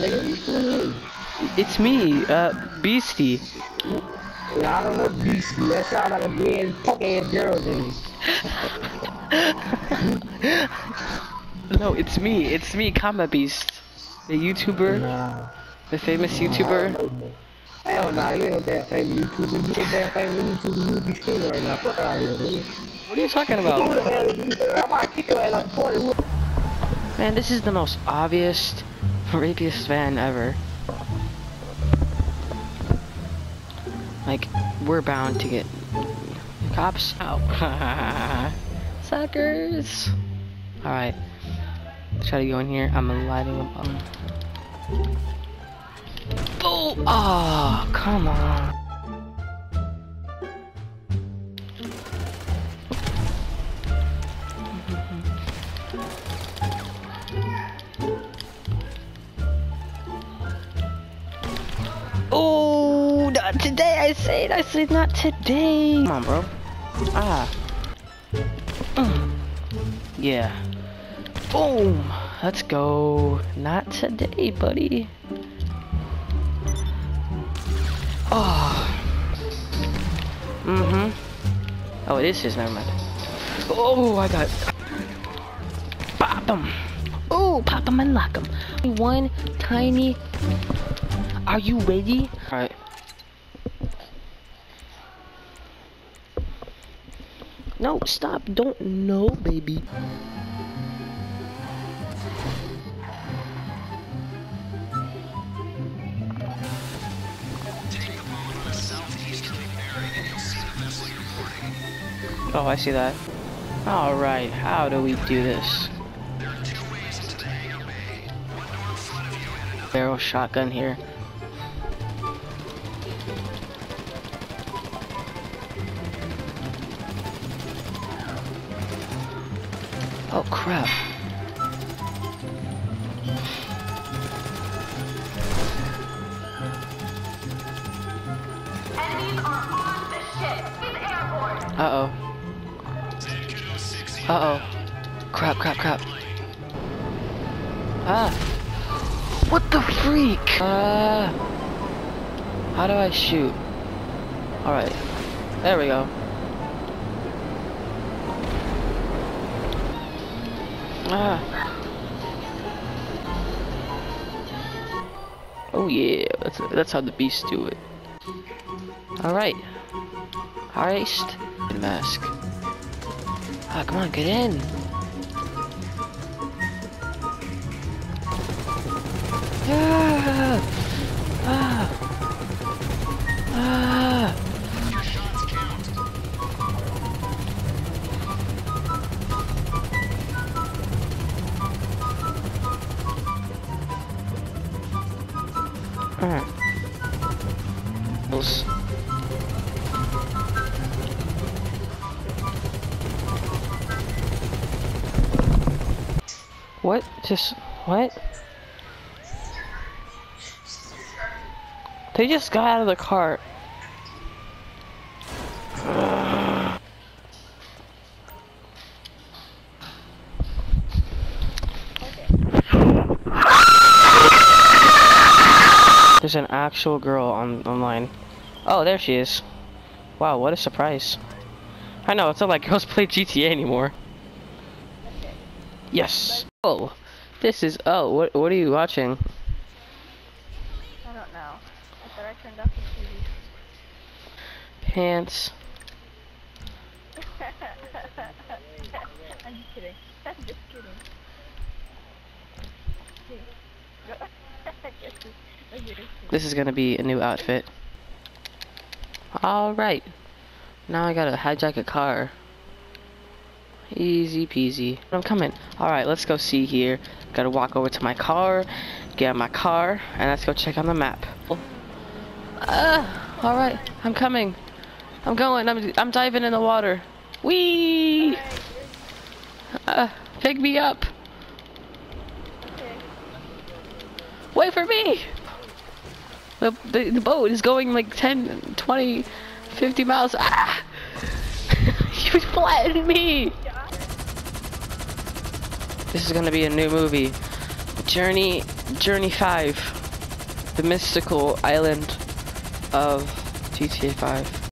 YouTuber, nigga. It's me, uh, Beastie. I don't know, beast. That sound like a dead punk ass girl, nigga. No, it's me. It's me, Combat Beast. The YouTuber, Nah. the famous YouTuber. Hell nah, you ain't that famous YouTuber. You ain't that famous YouTuber. You be stealing right now. Fuck out of here, nigga. What are you talking Who about? the hell is you? I might kick your ass like 40. Man, this is the most obvious rapist van ever. Like, we're bound to get cops out. Suckers! Alright. Try to go in here. I'm lighting up. Um... Oh! Oh, come on. Not today. I said. I said not today. Come on, bro. Ah. Mm. Yeah. Boom. Let's go. Not today, buddy. Oh. Mm-hmm. Oh, it is his. Never mind. Oh, I got. Pop him. Oh, pop him and lock him. One tiny are you ready? Alright. No, stop. Don't. No, baby. Oh, I see that. Alright, how do we do this? Barrel shotgun here. Uh oh. Uh oh. Crap, crap, crap. Ah. What the freak? Ah. how do I shoot? Alright. There we go. Ah. Oh yeah, that's that's how the beasts do it. All right, heist mask. Ah, come on, get in. Ah, Mm. Alright. Those- What? Just what? They just got out of the cart. An actual girl on online. Oh, there she is. Wow, what a surprise. I know, it's not like girls play GTA anymore. Yes. Oh, this is. Oh, what what are you watching? I don't know. I thought I turned off the TV. Pants. I'm just kidding. I'm just kidding. This is gonna be a new outfit. Alright. Now I gotta hijack a car. Easy peasy. I'm coming. Alright, let's go see here. Gotta walk over to my car, get in my car, and let's go check on the map. Ah, alright, I'm coming. I'm going, I'm, I'm diving in the water. Whee! Uh, pick me up. Wait for me! The, the, the boat is going like 10, 20, 50 miles. Ah! flattened me! This is gonna be a new movie. Journey Journey 5. The mystical island of GTA 5.